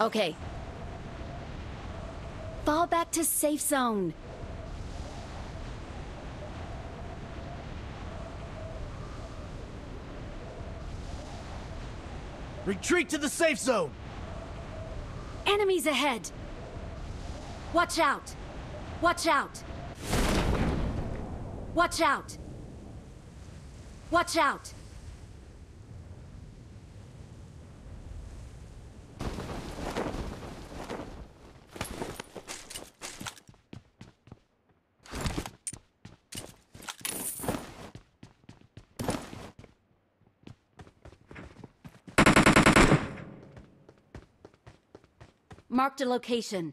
Okay. Fall back to safe zone. Retreat to the safe zone! Enemies ahead! Watch out! Watch out! Watch out! Watch out! Marked a location.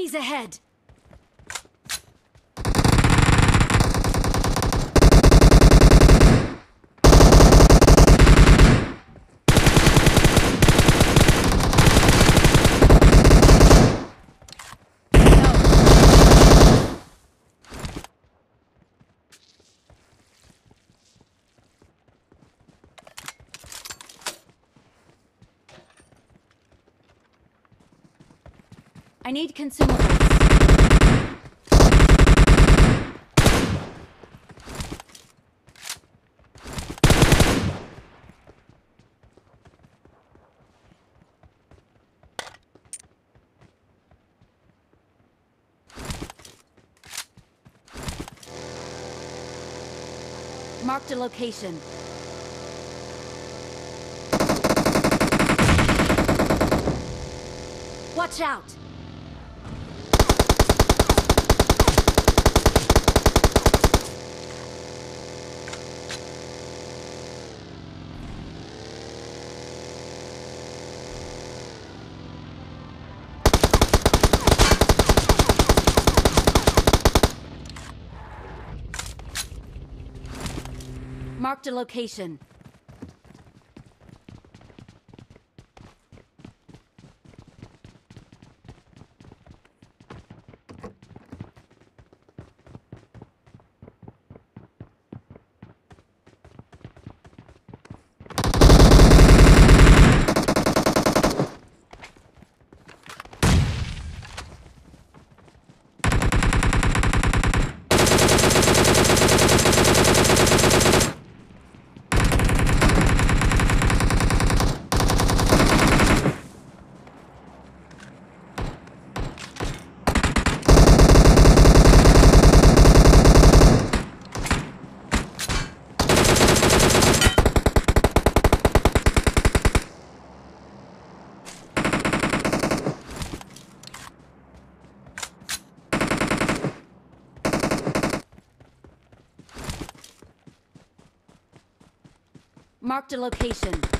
Enemies ahead! I need consumables. Marked a location. Watch out! Marked a location. Marked a location.